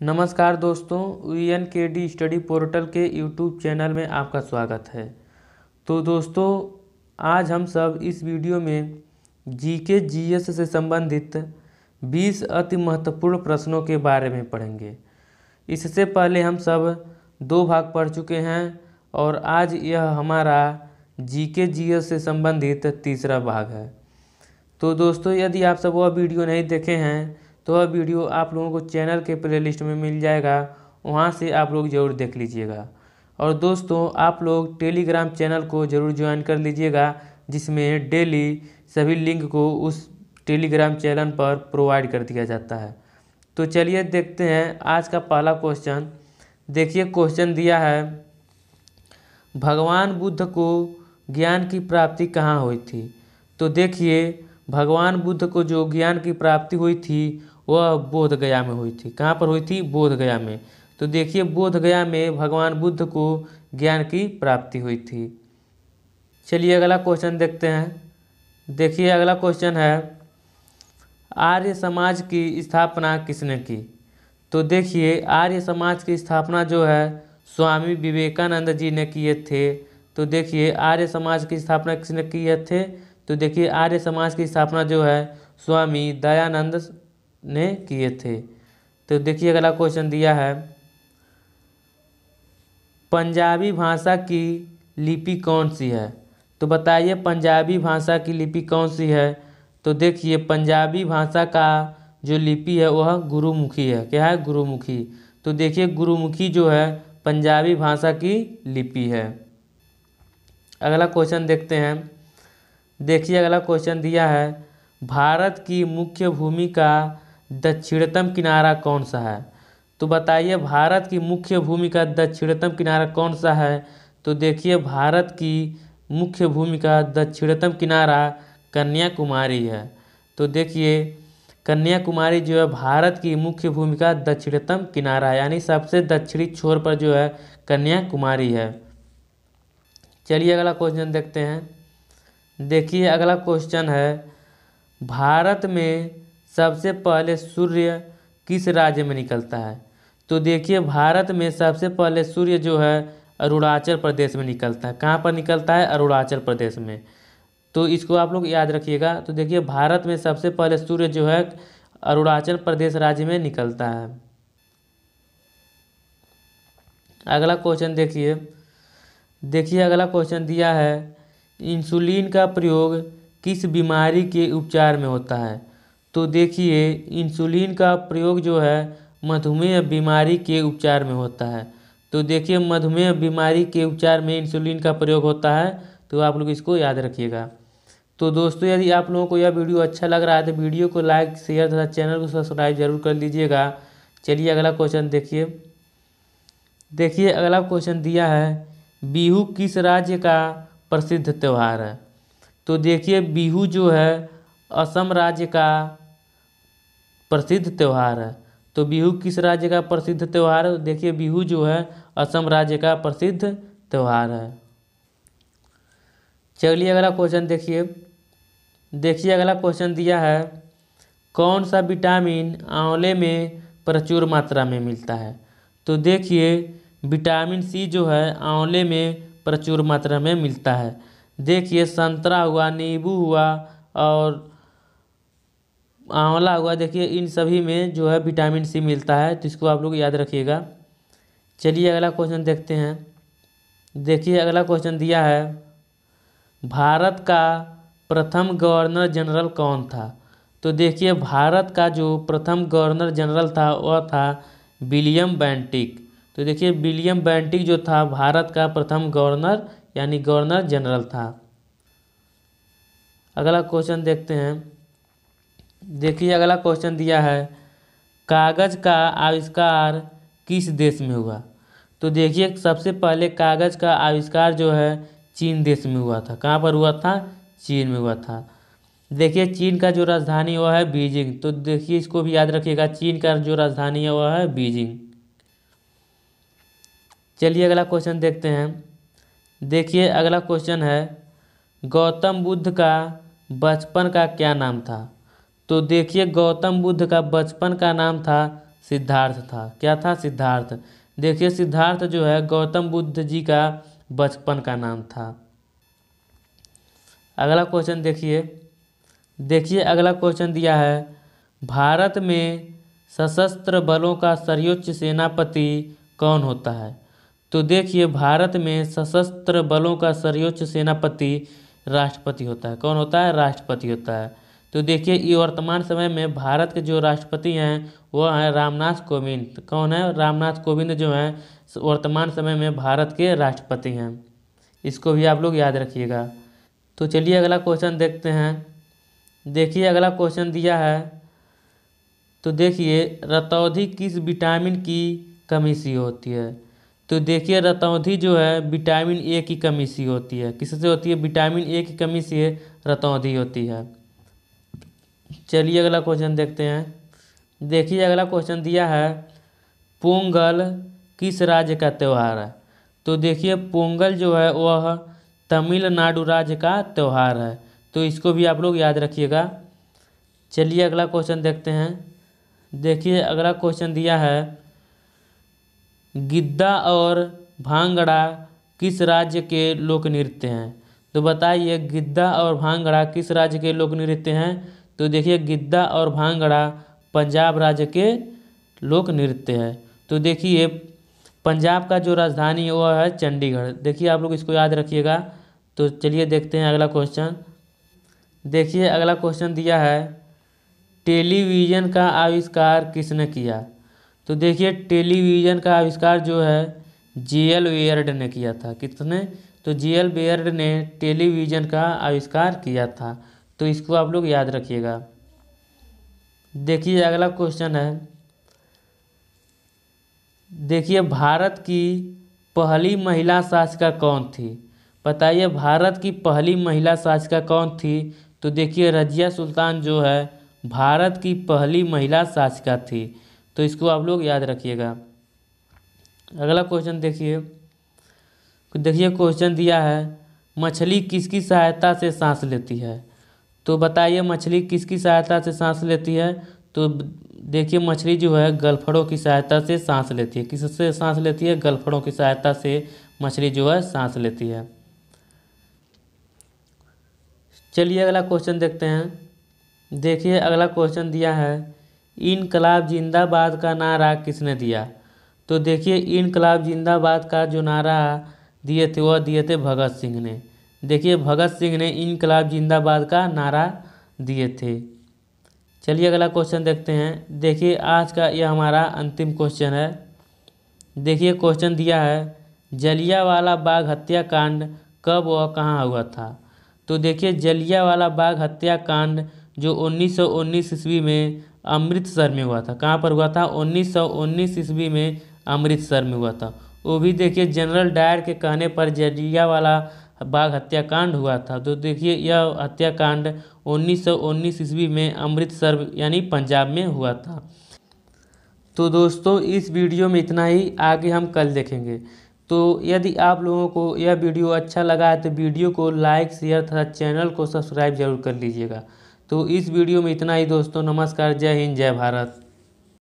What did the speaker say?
नमस्कार दोस्तों V N K D study portal के यूट्यूब चैनल में आपका स्वागत है। तो दोस्तों, आज हम सब इस वीडियो में जी के जी एस से संबंधित 20 अति महत्वपूर्ण प्रश्नों के बारे में पढ़ेंगे। इससे पहले हम सब दो भाग पढ़ चुके हैं और आज यह हमारा जी के जी एस से संबंधित तीसरा भाग है। तो दोस्तों, यदि आप सब वह वीडियो नहीं देखे हैं तो वह वीडियो आप लोगों को चैनल के प्लेलिस्ट में मिल जाएगा, वहाँ से आप लोग ज़रूर देख लीजिएगा। और दोस्तों, आप लोग टेलीग्राम चैनल को ज़रूर ज्वाइन कर लीजिएगा, जिसमें डेली सभी लिंक को उस टेलीग्राम चैनल पर प्रोवाइड कर दिया जाता है। तो चलिए देखते हैं आज का पहला क्वेश्चन देखिए क्वेश्चन दिया है, भगवान बुद्ध को ज्ञान की प्राप्ति कहाँ हुई थी? तो देखिए, भगवान बुद्ध को जो ज्ञान की प्राप्ति हुई थी वह बोध गया में हुई थी। कहाँ पर हुई थी? बोध गया में तो देखिए बोध गया में भगवान बुद्ध को ज्ञान की प्राप्ति हुई थी। चलिए अगला क्वेश्चन देखते हैं। देखिए, अगला क्वेश्चन है, आर्य समाज की स्थापना किसने की? तो देखिए, आर्य समाज की स्थापना जो है, स्वामी विवेकानंद जी ने किए थे। तो देखिए, आर्य समाज की स्थापना किसने किए थे? तो देखिए, आर्य समाज की स्थापना जो है, स्वामी दयानंद ने किए थे। तो देखिए अगला क्वेश्चन दिया है। पंजाबी भाषा की लिपि कौन सी है? तो बताइए पंजाबी भाषा की लिपि कौन सी है? तो देखिए पंजाबी भाषा का जो लिपि है, वह गुरुमुखी है। क्या है? गुरुमुखी। तो देखिए गुरुमुखी जो है, पंजाबी भाषा की लिपि है। अगला क्वेश्चन देखते हैं। देखिए अगला क्वेश्चन दिया है। भारत की मुख्य भूमि का दक्षिणतम किनारा कौन सा है? तो बताइए, भारत की मुख्य भूमि का दक्षिणतम किनारा कौन सा है? तो देखिए, भारत की मुख्य भूमि का दक्षिणतम किनारा कन्याकुमारी है। तो देखिए, कन्याकुमारी जो है, भारत की मुख्य भूमि का दक्षिणतम किनारा है यानी सबसे दक्षिणी छोर पर जो है, कन्याकुमारी है। चलिए, अगला क्वेश्चन देखते हैं। देखिए, अगला क्वेश्चन है, भारत में सबसे पहले सूर्य किस राज्य में निकलता है? तो देखिए, भारत में सबसे पहले सूर्य जो है, अरुणाचल प्रदेश में निकलता है। कहाँ पर निकलता है? अरुणाचल प्रदेश में। तो इसको आप लोग याद रखिएगा। तो देखिए, भारत में सबसे पहले सूर्य जो है, अरुणाचल प्रदेश राज्य में निकलता है। अगला क्वेश्चन देखिए। देखिए, अगला क्वेश्चन दिया है, इंसुलिन का प्रयोग किस बीमारी के उपचार में होता है? तो देखिए इंसुलिन का प्रयोग जो है, मधुमेह बीमारी के उपचार में होता है। तो देखिए, मधुमेह बीमारी के उपचार में इंसुलिन का प्रयोग होता है तो आप लोग इसको याद रखिएगा। तो दोस्तों, यदि आप लोगों को यह वीडियो अच्छा लग रहा है तो वीडियो को लाइक, शेयर तथा चैनल को सब्सक्राइब ज़रूर कर लीजिएगा। चलिए, अगला क्वेश्चन देखिए। देखिए, अगला क्वेश्चन दिया है, बिहू किस राज्य का प्रसिद्ध त्यौहार है? तो देखिए, बिहू जो है, असम राज्य का प्रसिद्ध त्यौहार है। तो बिहू किस राज्य का प्रसिद्ध त्यौहार है? देखिए, बिहू जो है, असम राज्य का प्रसिद्ध त्यौहार है। चलिए अगला क्वेश्चन देखिए। देखिए, अगला क्वेश्चन दिया है, कौन सा विटामिन आंवले में प्रचुर मात्रा में मिलता है? तो देखिए विटामिन सी जो है, आंवले में प्रचुर मात्रा में मिलता है। देखिए, संतरा हुआ, नींबू हुआ और आंवला हुआ, देखिए, इन सभी में जो है विटामिन सी मिलता है तो इसको आप लोग याद रखिएगा। चलिए, अगला क्वेश्चन देखते हैं। देखिए, अगला क्वेश्चन दिया है। भारत का प्रथम गवर्नर जनरल कौन था? तो देखिए, भारत का जो प्रथम गवर्नर जनरल था, वह था विलियम बैंटिक। तो देखिए, विलियम बैंटिक जो था, भारत का प्रथम गवर्नर, यानी गवर्नर जनरल था। अगला क्वेश्चन देखते हैं। देखिए, अगला क्वेश्चन दिया है, कागज़ का आविष्कार किस देश में हुआ? तो देखिए, सबसे पहले कागज़ का आविष्कार जो है, चीन देश में हुआ था। कहाँ पर हुआ था? चीन में हुआ था। देखिए, चीन का जो राजधानी वह है बीजिंग। तो देखिए, इसको भी याद रखिएगा, चीन का जो राजधानी है वह है बीजिंग। चलिए, अगला क्वेश्चन देखते हैं। देखिए, अगला क्वेश्चन है, गौतम बुद्ध का बचपन का क्या नाम था? तो देखिए, गौतम बुद्ध का बचपन का नाम था सिद्धार्थ था। क्या था सिद्धार्थ? देखिए, सिद्धार्थ जो है, गौतम बुद्ध जी का बचपन का नाम था। अगला क्वेश्चन देखिए। देखिए, अगला क्वेश्चन दिया है। भारत में सशस्त्र बलों का सर्वोच्च सेनापति कौन होता है? तो देखिए, भारत में सशस्त्र बलों का सर्वोच्च सेनापति राष्ट्रपति होता है। कौन होता है? राष्ट्रपति होता है। तो देखिए, ये वर्तमान समय में भारत के जो राष्ट्रपति हैं, वो हैं रामनाथ कोविंद। कौन है? रामनाथ कोविंद जो हैं वर्तमान समय में भारत के राष्ट्रपति हैं। इसको भी आप लोग याद रखिएगा। तो चलिए अगला क्वेश्चन देखते हैं। देखिए, अगला क्वेश्चन दिया है। तो देखिए, रतौधी किस विटामिन की कमी सी होती है? तो देखिए, रतौंधी जो है, विटामिन ए की कमी सी होती है। किससे होती है? विटामिन ए की कमी से रतौंधी होती है। चलिए अगला क्वेश्चन देखते हैं। देखिए अगला क्वेश्चन दिया है, पोंगल किस राज्य का त्यौहार है? तो देखिए, पोंगल जो है, वह तमिलनाडु राज्य का त्यौहार है। तो इसको भी आप लोग याद रखिएगा। चलिए अगला क्वेश्चन देखते हैं। देखिए, अगला क्वेश्चन दिया है, गिद्दा और भांगड़ा किस राज्य के लोक नृत्य हैं? तो बताइए, गिद्दा और भांगड़ा किस राज्य के लोक नृत्य हैं? तो देखिए गिद्दा और भांगड़ा पंजाब राज्य के लोक नृत्य है। तो देखिए, पंजाब का जो राजधानी है वह है चंडीगढ़। देखिए, आप लोग इसको याद रखिएगा। तो चलिए देखते हैं अगला क्वेश्चन देखिए, अगला क्वेश्चन दिया है, टेलीविज़न का आविष्कार किसने किया? तो देखिए, टेलीविज़न का आविष्कार जो है जी एल वेयर्ड ने किया था। कितने तो जी एल वेयर्ड ने टेलीविज़न का आविष्कार किया था। तो इसको आप लोग याद रखिएगा। देखिए, अगला क्वेश्चन है। देखिए, भारत की पहली महिला शासिका कौन थी? बताइए, भारत की पहली महिला शासिका कौन थी? तो देखिए, रजिया सुल्तान जो है, भारत की पहली महिला शासिका थी। तो इसको आप लोग याद रखिएगा। अगला क्वेश्चन देखिए। देखिए क्वेश्चन दिया है, मछली किसकी सहायता से सांस लेती है? तो बताइए, मछली किसकी सहायता से सांस लेती है? तो देखिए, मछली जो है, गलफड़ों की सहायता से सांस लेती है। किससे सांस लेती है? गलफड़ों की सहायता से मछली जो है, सांस लेती है। चलिए, अगला क्वेश्चन देखते हैं। देखिए, अगला क्वेश्चन दिया है, इनकलाब जिंदाबाद का नारा किसने दिया? तो देखिए, इनकलाब जिंदाबाद का जो नारा दिए थे, वह दिए थे भगत सिंह ने। देखिए, भगत सिंह ने इनकलाब जिंदाबाद का नारा दिए थे। चलिए, अगला क्वेश्चन देखते हैं। देखिए, आज का यह हमारा अंतिम क्वेश्चन है। देखिए क्वेश्चन दिया है, जलियावाला बाग हत्याकांड कब व कहाँ हुआ था? तो देखिए, जलियावाला बाग हत्याकांड जो 1919 ईस्वी में अमृतसर में हुआ था। कहाँ पर हुआ था? उन्नीस सौ उन्नीस ईस्वी में अमृतसर में हुआ था। वो भी देखिए जनरल डायर के कहने पर जजिया वाला बाघ हत्याकांड हुआ था। तो देखिए, यह हत्याकांड उन्नीस सौ उन्नीस ईस्वी में अमृतसर यानी पंजाब में हुआ था। तो दोस्तों, इस वीडियो में इतना ही। आगे हम कल देखेंगे। तो यदि आप लोगों को यह वीडियो अच्छा लगा है तो वीडियो को लाइक, शेयर तथा चैनल को सब्सक्राइब ज़रूर कर लीजिएगा। तो इस वीडियो में इतना ही दोस्तों। नमस्कार। जय हिंद, जय भारत।